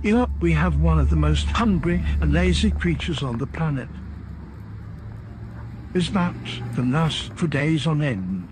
You know, we have one of the most hungry and lazy creatures on the planet. His that can last for days on end,